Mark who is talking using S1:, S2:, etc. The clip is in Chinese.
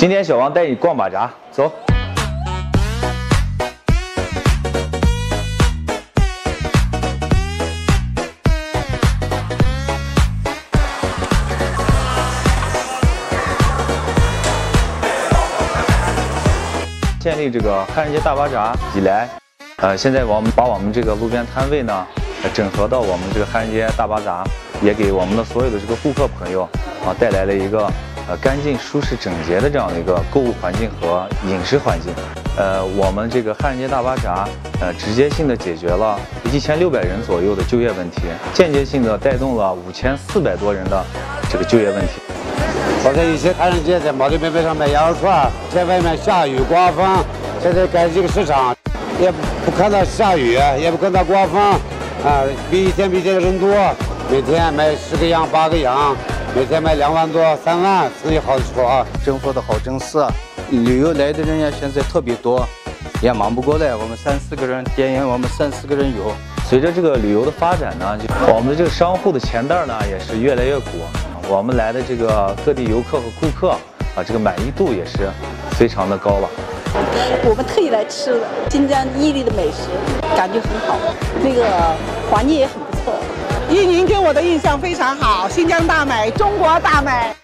S1: 今天小王带你逛马扎，走。建立这个汉人街大巴扎以来，呃，现在我们把我们这个路边摊位呢，整合到我们这个汉人街大巴扎，也给我们的所有的这个顾客朋友啊带来了一个呃干净、舒适、整洁的这样的一个购物环境和饮食环境。呃，我们这个汉人街大巴扎，呃，直接性的解决了一千六百人左右的就业问题，间接性的带动了五千四百多人的这个就业问题。
S2: 或者一些汉人街在毛里面边上卖羊肉串，在外面下雨刮风，现在赶这个市场，也不看到下雨，也不看到刮风，啊，比一天比一天人多，每天卖十个羊八个羊，每天卖两万多三万，生意好的说。
S3: 政府的好政策，旅游来的人也现在特别多，也忙不过来，我们三四个人，店员我们三四个人有。
S1: 随着这个旅游的发展呢，就我们的这个商户的钱袋呢也是越来越鼓。我们来的这个各地游客和顾客啊，这个满意度也是非常的高了。
S4: 我们特意来吃的新疆伊犁的美食，感觉很好，那个环境也很不错。
S5: 伊宁给我的印象非常好，新疆大美，中国大美。